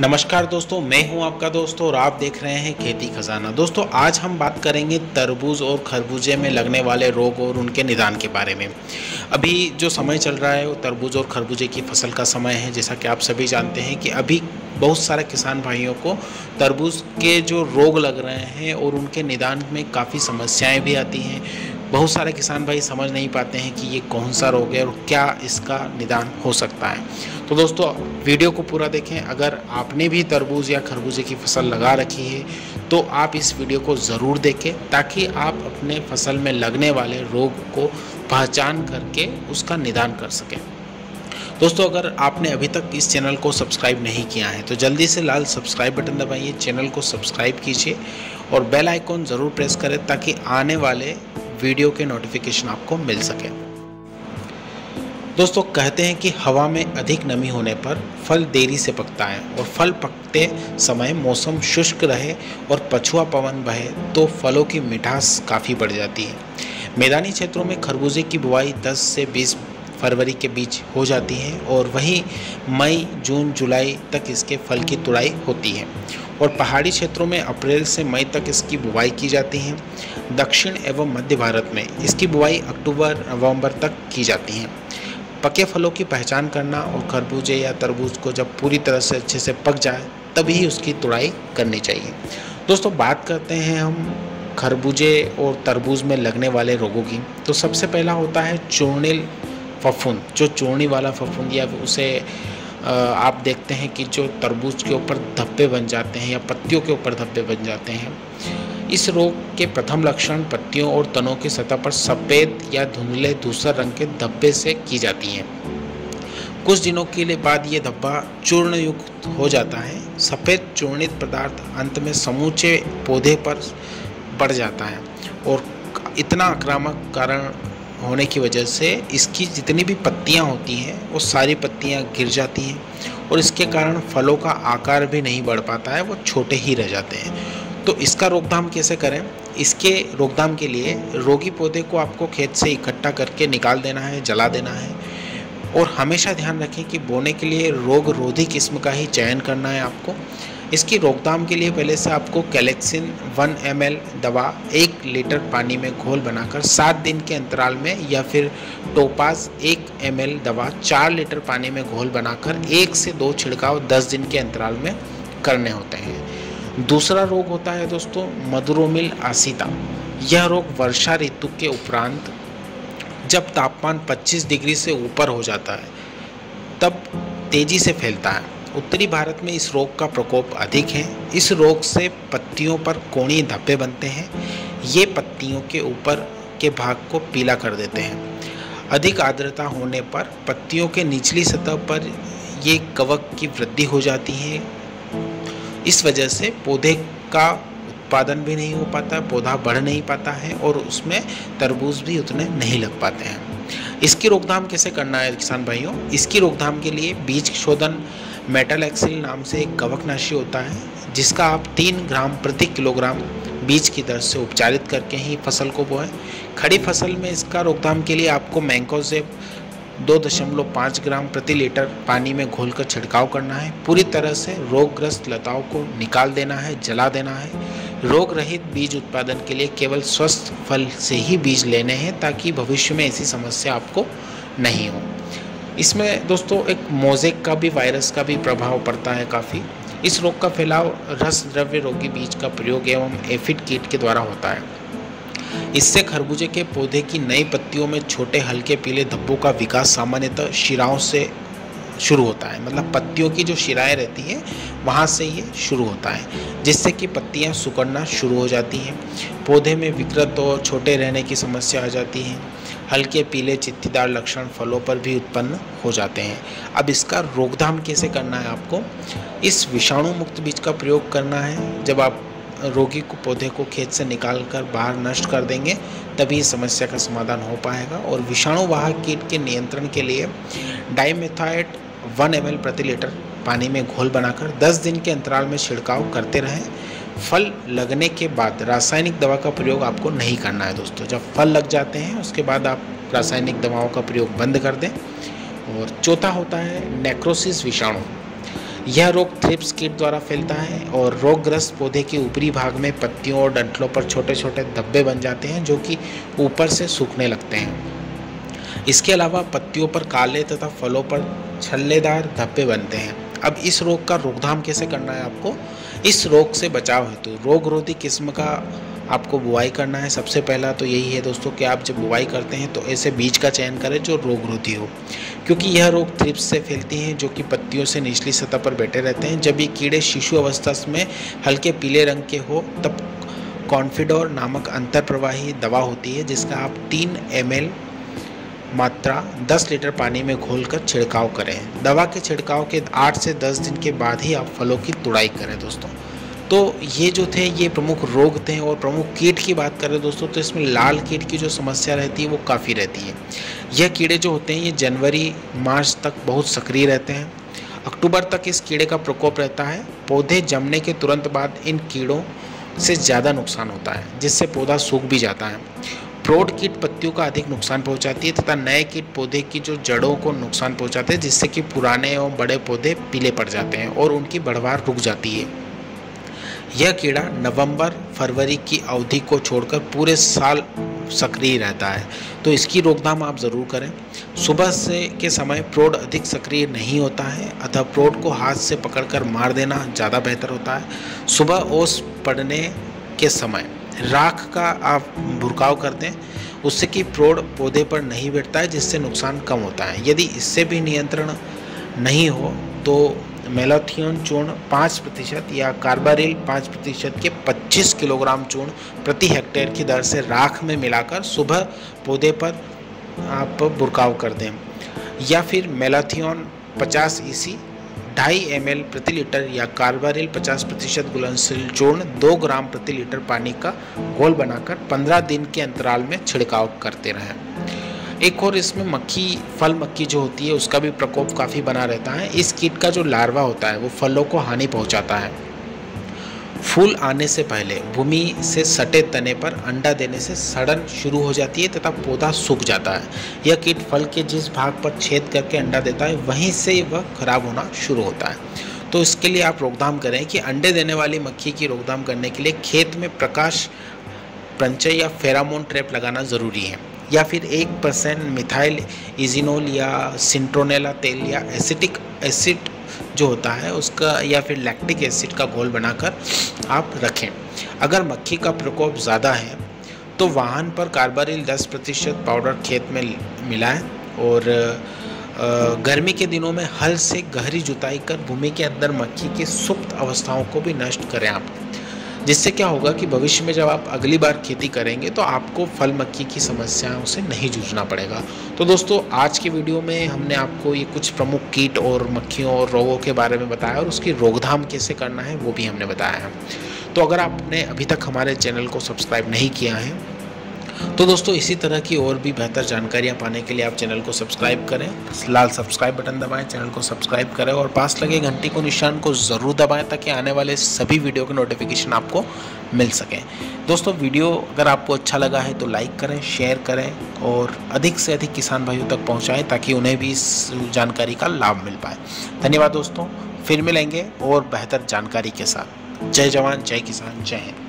नमस्कार दोस्तों, मैं हूँ आपका दोस्त और आप देख रहे हैं खेती खजाना। दोस्तों, आज हम बात करेंगे तरबूज और खरबूजे में लगने वाले रोग और उनके निदान के बारे में। अभी जो समय चल रहा है, वो तरबूज और खरबूजे की फ़सल का समय है। जैसा कि आप सभी जानते हैं कि अभी बहुत सारे किसान भाइयों को तरबूज के जो रोग लग रहे हैं और उनके निदान में काफ़ी समस्याएँ भी आती हैं। बहुत सारे किसान भाई समझ नहीं पाते हैं कि ये कौन सा रोग है और क्या इसका निदान हो सकता है। तो दोस्तों, वीडियो को पूरा देखें। अगर आपने भी तरबूज या खरबूजे की फ़सल लगा रखी है तो आप इस वीडियो को ज़रूर देखें ताकि आप अपने फ़सल में लगने वाले रोग को पहचान करके उसका निदान कर सकें। दोस्तों, अगर आपने अभी तक इस चैनल को सब्सक्राइब नहीं किया है तो जल्दी से लाल सब्सक्राइब बटन दबाइए, चैनल को सब्सक्राइब कीजिए और बेल आइकॉन ज़रूर प्रेस करें ताकि आने वाले वीडियो के नोटिफिकेशन आपको मिल सके। दोस्तों, कहते हैं कि हवा में अधिक नमी होने पर फल देरी से पकता है और फल पकते समय मौसम शुष्क रहे और पछुआ पवन बहे तो फलों की मिठास काफ़ी बढ़ जाती है। मैदानी क्षेत्रों में खरबूजे की बुआई 10 से 20 फरवरी के बीच हो जाती है और वहीं मई, जून, जुलाई तक इसके फल की तुड़ाई होती है। और पहाड़ी क्षेत्रों में अप्रैल से मई तक इसकी बुवाई की जाती है। दक्षिण एवं मध्य भारत में इसकी बुवाई अक्टूबर, नवंबर तक की जाती है। पके फलों की पहचान करना और खरबूजे या तरबूज को जब पूरी तरह से अच्छे से पक जाए, तभी उसकी तुड़ाई करनी चाहिए। दोस्तों, बात करते हैं हम खरबूजे और तरबूज में लगने वाले रोगों की। तो सबसे पहला होता है चूर्णिल फफूंद, जो चूर्णी वाला फफूंद या उसे आप देखते हैं कि जो तरबूज के ऊपर धब्बे बन जाते हैं या पत्तियों के ऊपर धब्बे बन जाते हैं, इस रोग के प्रथम लक्षण पत्तियों और तनों की सतह पर सफ़ेद या धुंधले धूसर रंग के धब्बे से की जाती हैं। कुछ दिनों के लिए बाद ये धब्बा चूर्ण युक्त हो जाता है। सफ़ेद चूर्णित पदार्थ अंत में समूचे पौधे पर बढ़ जाता है और इतना आक्रामक कारण होने की वजह से इसकी जितनी भी पत्तियाँ होती हैं, वो सारी पत्तियाँ गिर जाती हैं और इसके कारण फलों का आकार भी नहीं बढ़ पाता है, वो छोटे ही रह जाते हैं। तो इसका रोकथाम कैसे करें? इसके रोकथाम के लिए रोगी पौधे को आपको खेत से इकट्ठा करके निकाल देना है, जला देना है और हमेशा ध्यान रखें कि बोने के लिए रोग रोधी किस्म का ही चयन करना है आपको। इसकी रोकथाम के लिए पहले से आपको कैलेक्सिन 1 एम दवा, एक लीटर पानी में घोल बनाकर सात दिन के अंतराल में या फिर टोपास एक एम दवा, चार लीटर पानी में घोल बनाकर एक से दो छिड़काव दस दिन के अंतराल में करने होते हैं। दूसरा रोग होता है दोस्तों, मधुरोमिल आसिता। यह रोग वर्षा ऋतु के उपरांत जब तापमान 25 डिग्री से ऊपर हो जाता है, तब तेज़ी से फैलता है। उत्तरी भारत में इस रोग का प्रकोप अधिक है। इस रोग से पत्तियों पर कोणी धब्बे बनते हैं। ये पत्तियों के ऊपर के भाग को पीला कर देते हैं। अधिक आर्द्रता होने पर पत्तियों के निचली सतह पर ये कवक की वृद्धि हो जाती है। इस वजह से पौधे का उत्पादन भी नहीं हो पाता, पौधा बढ़ नहीं पाता है और उसमें तरबूज भी उतने नहीं लग पाते हैं। इसकी रोकथाम कैसे करना है किसान भाइयों? इसकी रोकथाम के लिए बीज शोधन मेटल एक्सिल नाम से एक कवकनाशी होता है, जिसका आप तीन ग्राम प्रति किलोग्राम बीज की दर से उपचारित करके ही फ़सल को बोएँ। खड़ी फ़सल में इसका रोकथाम के लिए आपको मैंकोजेब दो दशमलव पाँच ग्राम प्रति लीटर पानी में घोलकर छिड़काव करना है। पूरी तरह से रोगग्रस्त लताओं को निकाल देना है, जला देना है। रोग रहित बीज उत्पादन के लिए केवल स्वस्थ फल से ही बीज लेने हैं, ताकि भविष्य में ऐसी समस्या आपको नहीं हो। इसमें दोस्तों एक मोजेक का भी, वायरस का भी प्रभाव पड़ता है काफ़ी। इस रोग का फैलाव रस द्रव्य रोगी बीज का प्रयोग एवं एफिड कीट के द्वारा होता है। इससे खरबूजे के पौधे की नई पत्तियों में छोटे, हल्के, पीले धब्बों का विकास सामान्यतः शिराओं से शुरू होता है। मतलब पत्तियों की जो शिराएँ रहती हैं, वहाँ से ये शुरू होता है, जिससे कि पत्तियाँ सुकड़ना शुरू हो जाती हैं। पौधे में विकृत और छोटे रहने की समस्या आ जाती है। हल्के पीले चित्तीदार लक्षण फलों पर भी उत्पन्न हो जाते हैं। अब इसका रोकथाम कैसे करना है आपको? इस विषाणु मुक्त बीज का प्रयोग करना है। जब आप रोगी को पौधे को खेत से निकाल कर बाहर नष्ट कर देंगे, तभी समस्या का समाधान हो पाएगा। और विषाणु वाहक कीट के नियंत्रण के लिए डाइमेथाइट वन एम प्रति लीटर पानी में घोल बनाकर 10 दिन के अंतराल में छिड़काव करते रहें। फल लगने के बाद रासायनिक दवा का प्रयोग आपको नहीं करना है दोस्तों। जब फल लग जाते हैं, उसके बाद आप रासायनिक दवाओं का प्रयोग बंद कर दें। और चौथा होता है नेक्रोसिस विषाणु। यह रोग थ्रिप्स कीट द्वारा फैलता है और रोगग्रस्त पौधे के ऊपरी भाग में पत्तियों और डंठलों पर छोटे छोटे धब्बे बन जाते हैं, जो कि ऊपर से सूखने लगते हैं। इसके अलावा पत्तियों पर काले तथा फलों पर छल्लेदार धब्बे बनते हैं। अब इस रोग का रोकथाम कैसे करना है आपको? इस रोग से बचाव हेतु। तो रोग रोधी किस्म का आपको बुआई करना है सबसे पहला तो यही है दोस्तों कि आप जब बुआई करते हैं तो ऐसे बीज का चयन करें जो रोग रोधी हो। क्योंकि यह रोग थ्रिप्स से फैलती हैं जो कि पत्तियों से निचली सतह पर बैठे रहते हैं। जब ये कीड़े शिशु अवस्था में हल्के पीले रंग के हो, तब कॉन्फिडोर नामक अंतर प्रवाही दवा होती है जिसका आप तीन एम मात्रा 10 लीटर पानी में घोलकर छिड़काव करें। दवा के छिड़काव के 8 से 10 दिन के बाद ही आप फलों की तुड़ाई करें दोस्तों। तो ये जो थे, ये प्रमुख रोग थे और प्रमुख कीट की बात करें दोस्तों तो इसमें लाल कीट की जो समस्या रहती है, वो काफ़ी रहती है। यह कीड़े जो होते हैं, ये जनवरी, मार्च तक बहुत सक्रिय रहते हैं। अक्टूबर तक इस कीड़े का प्रकोप रहता है। पौधे जमने के तुरंत बाद इन कीड़ों से ज़्यादा नुकसान होता है, जिससे पौधा सूख भी जाता है। प्रौढ़ कीट पत्तियों का अधिक नुकसान पहुंचाती है तथा नए कीट पौधे की जो जड़ों को नुकसान पहुंचाते हैं, जिससे कि पुराने एवं बड़े पौधे पीले पड़ जाते हैं और उनकी बढ़वार रुक जाती है। यह कीड़ा नवंबर फरवरी की अवधि को छोड़कर पूरे साल सक्रिय रहता है। तो इसकी रोकथाम आप ज़रूर करें। सुबह से के समय प्रौढ़ अधिक सक्रिय नहीं होता है, अतः प्रौढ़ को हाथ से पकड़कर मार देना ज़्यादा बेहतर होता है। सुबह ओस पड़ने के समय राख का आप भुरकाव कर दें उससे कि प्रोड़ पौधे पर नहीं बैठता है, जिससे नुकसान कम होता है। यदि इससे भी नियंत्रण नहीं हो तो मेलाथियन चूर्ण पाँच प्रतिशत या कार्बारिल पाँच प्रतिशत के 25 किलोग्राम चूर्ण प्रति हेक्टेयर की दर से राख में मिलाकर सुबह पौधे पर आप बुरकाव कर दें या फिर मेलाथियन 50 ईसी ढाई एम प्रति लीटर या कार्बारिल 50 प्रतिशत घुलनशील चूर्ण दो ग्राम प्रति लीटर पानी का घोल बनाकर 15 दिन के अंतराल में छिड़काव करते रहें। एक और इसमें मक्खी, फल मक्खी जो होती है, उसका भी प्रकोप काफ़ी बना रहता है। इस कीट का जो लार्वा होता है, वो फलों को हानि पहुंचाता है। फूल आने से पहले भूमि से सटे तने पर अंडा देने से सड़न शुरू हो जाती है तथा पौधा सूख जाता है। यह कीट फल के जिस भाग पर छेद करके अंडा देता है, वहीं से वह खराब होना शुरू होता है। तो इसके लिए आप रोकथाम करें कि अंडे देने वाली मक्खी की रोकथाम करने के लिए खेत में प्रकाश प्रंचय या फेरामोन ट्रैप लगाना ज़रूरी है, या फिर एक परसेंट मिथाइल, इजिनोल या सिंट्रोनेला तेल या एसिटिक एसिड जो होता है उसका या फिर लैक्टिक एसिड का घोल बनाकर आप रखें। अगर मक्खी का प्रकोप ज़्यादा है तो वाहन पर कार्बारिल 10 प्रतिशत पाउडर खेत में मिलाएँ और गर्मी के दिनों में हल से गहरी जुताई कर भूमि के अंदर मक्खी की सुप्त अवस्थाओं को भी नष्ट करें आप। जिससे क्या होगा कि भविष्य में जब आप अगली बार खेती करेंगे तो आपको फल मक्खी की समस्याओं से नहीं जूझना पड़ेगा। तो दोस्तों, आज के वीडियो में हमने आपको ये कुछ प्रमुख कीट और मक्खियों और रोगों के बारे में बताया और उसकी रोकथाम कैसे करना है, वो भी हमने बताया है। तो अगर आपने अभी तक हमारे चैनल को सब्सक्राइब नहीं किया है तो दोस्तों, इसी तरह की और भी बेहतर जानकारियाँ पाने के लिए आप चैनल को सब्सक्राइब करें। लाल सब्सक्राइब बटन दबाएँ, चैनल को सब्सक्राइब करें और पास लगे घंटी को निशान को ज़रूर दबाएँ ताकि आने वाले सभी वीडियो के नोटिफिकेशन आपको मिल सकें। दोस्तों, वीडियो अगर आपको अच्छा लगा है तो लाइक करें शेयर करें और अधिक से अधिक किसान भाइयों तक पहुँचाएँ ताकि उन्हें भी इस जानकारी का लाभ मिल पाए। धन्यवाद दोस्तों, फिर मिलेंगे और बेहतर जानकारी के साथ। जय जवान, जय किसान, जय हिंद।